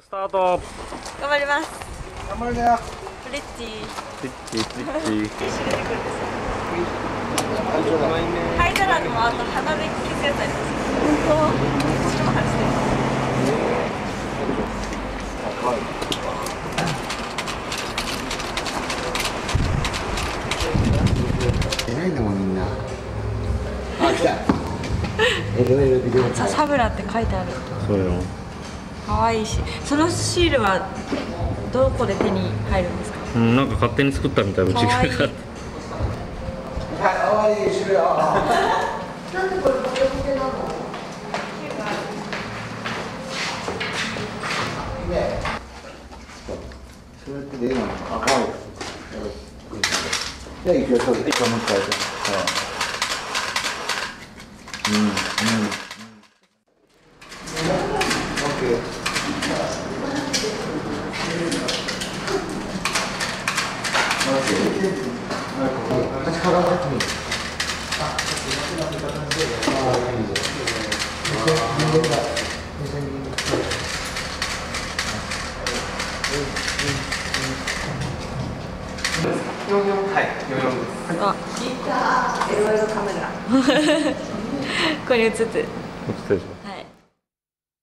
スタート。頑張ります。頑張るね。フレッチ。ピッチピッチ。灰皿にもあ。と鼻で消すやつあります本当偉い。のもみんなサブラって書い。てあるそうよ可愛いしそのシールはどこで手に入るんですか？うんなんか勝手に作ったみたいうちが可愛い勝手はいかわいい終了それってでいいの？赤い。じゃあ一応そう一応もう一回やって。うんうんオッケー私からやってみるあエロエロカメラ。これ映って